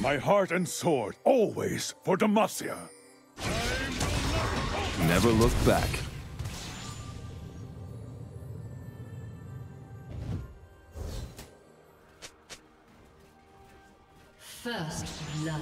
My heart and sword, always for Demacia. Never look back. First blood.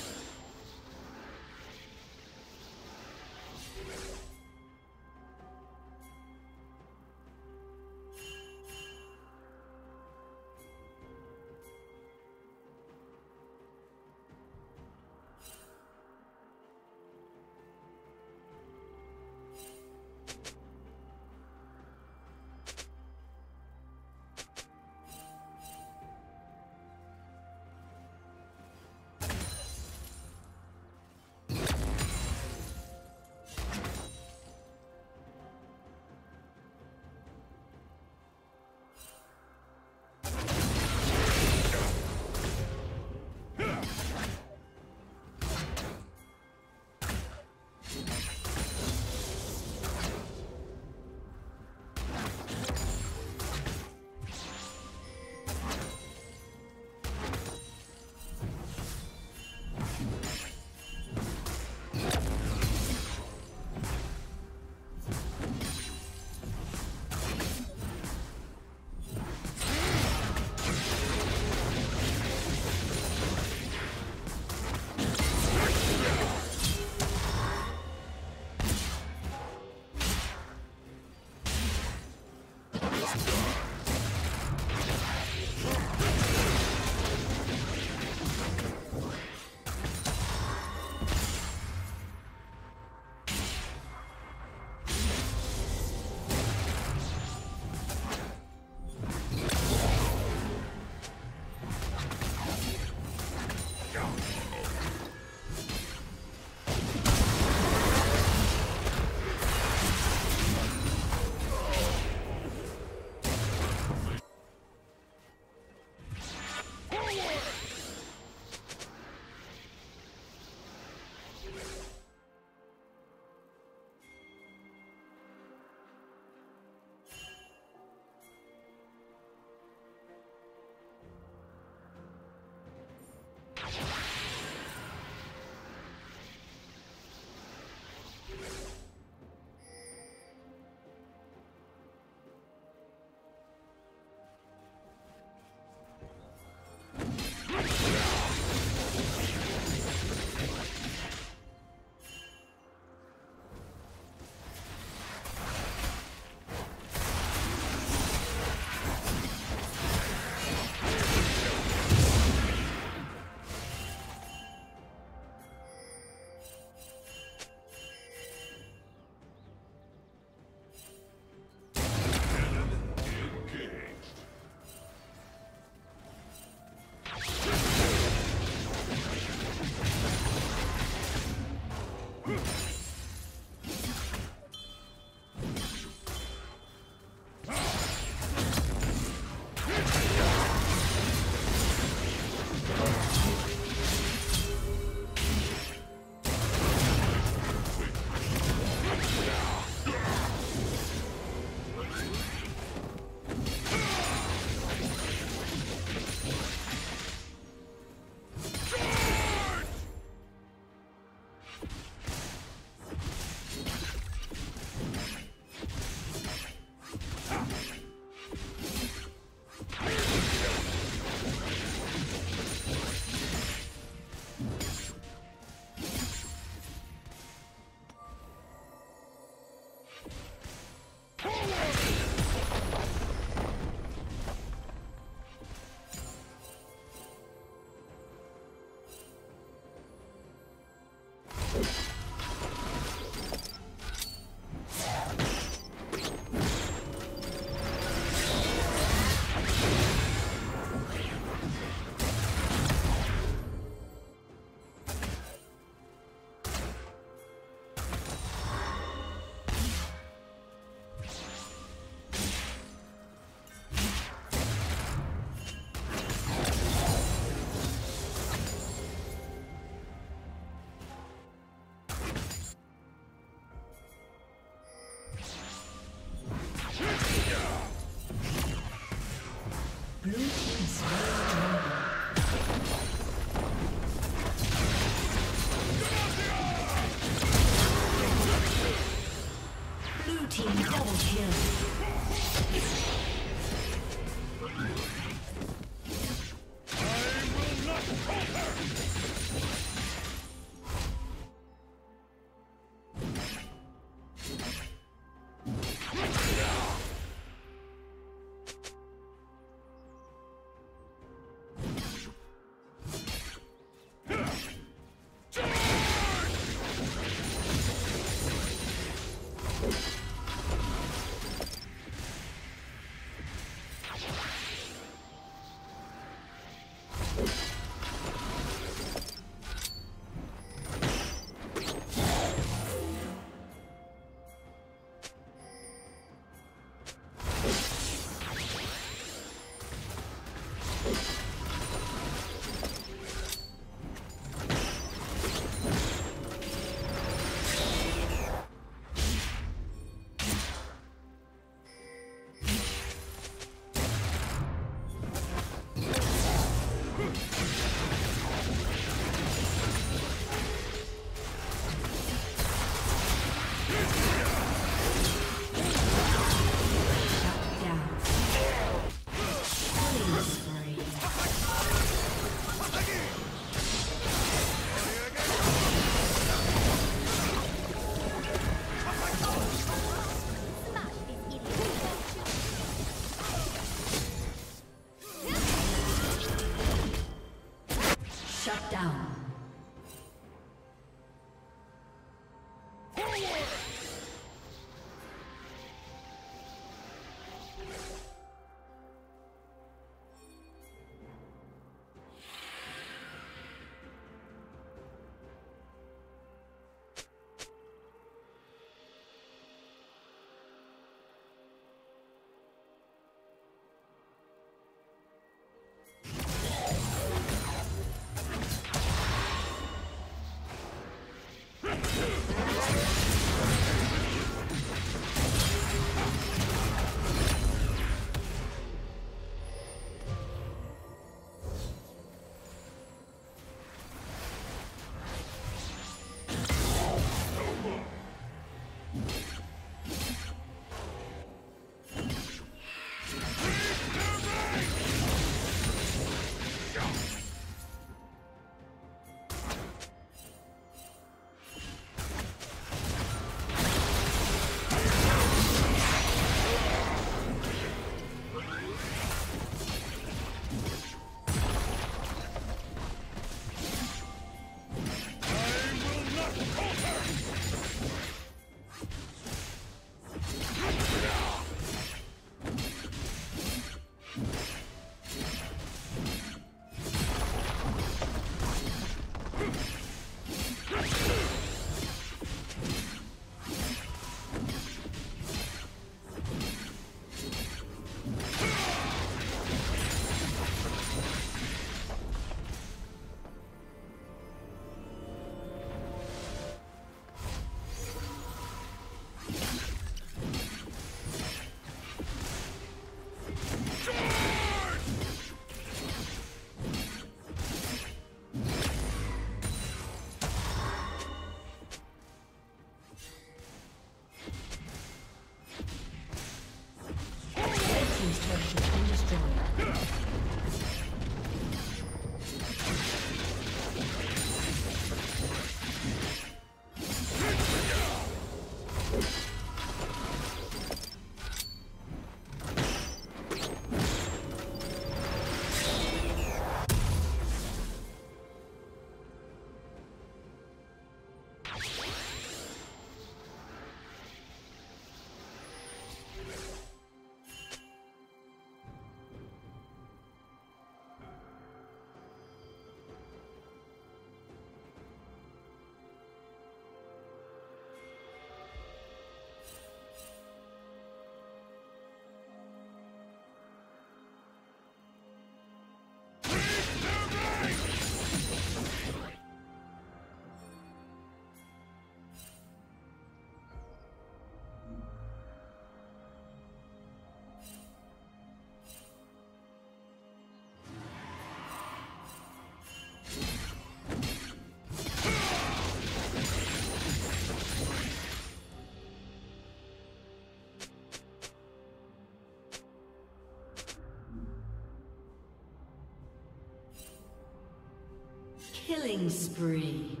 Killing spree.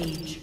Rampage.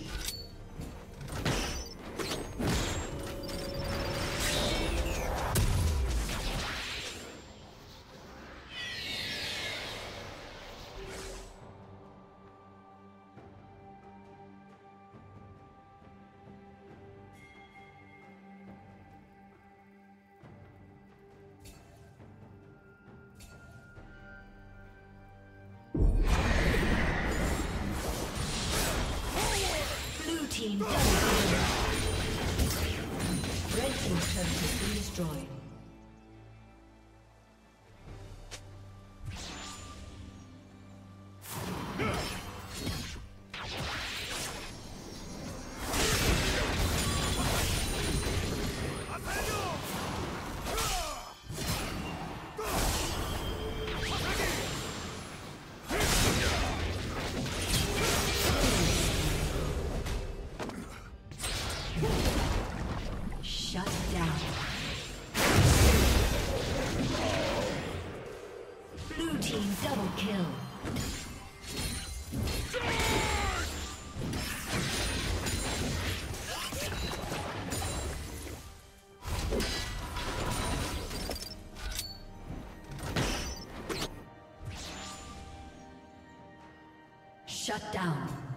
Shut down.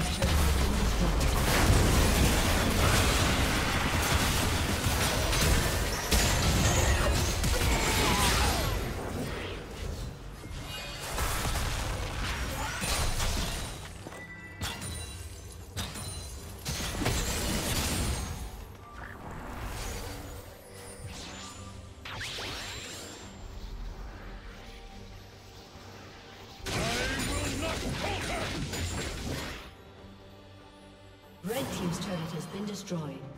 Has destroyed.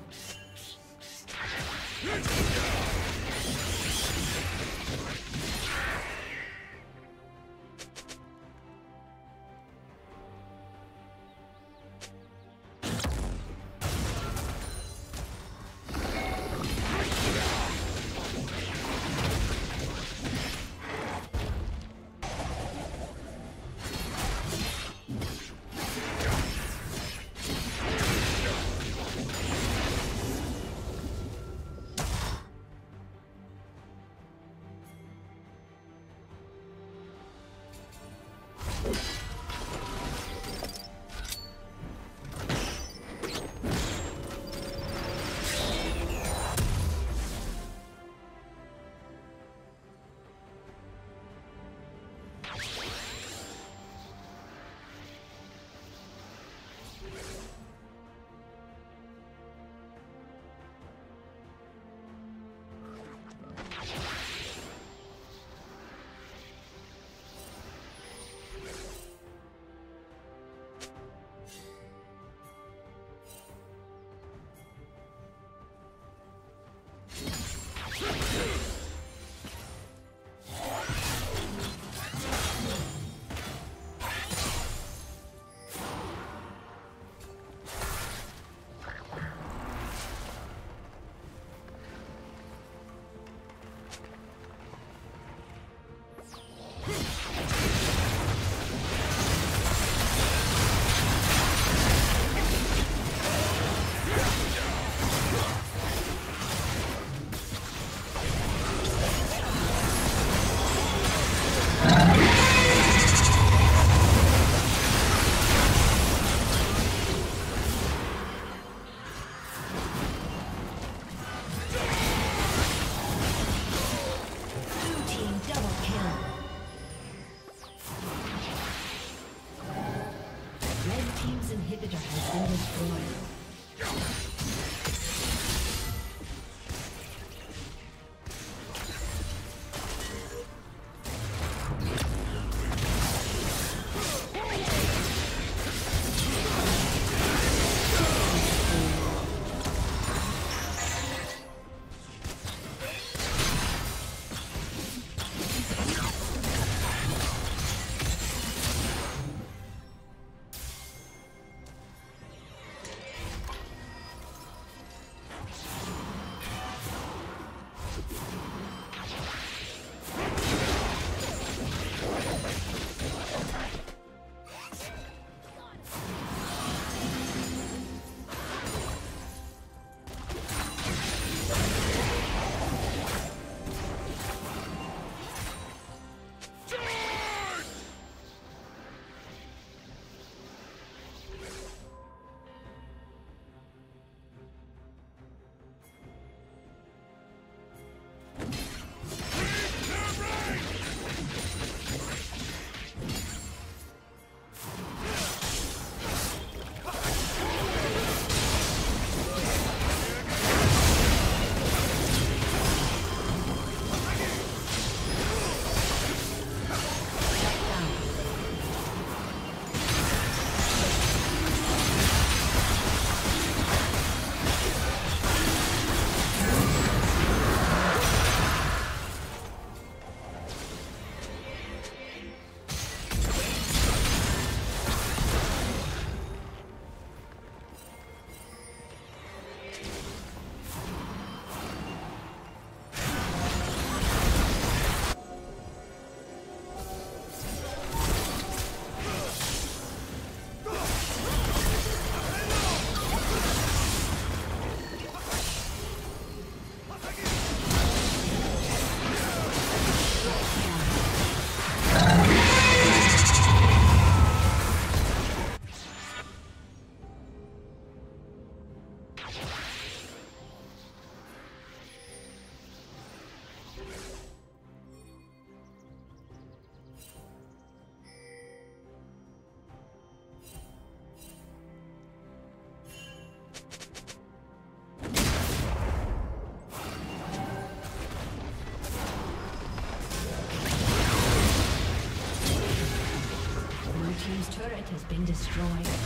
Destroyed.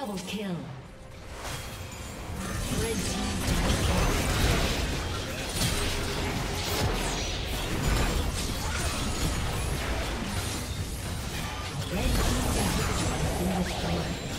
Double kill. Red team. Red team's inhibitor has been destroyed.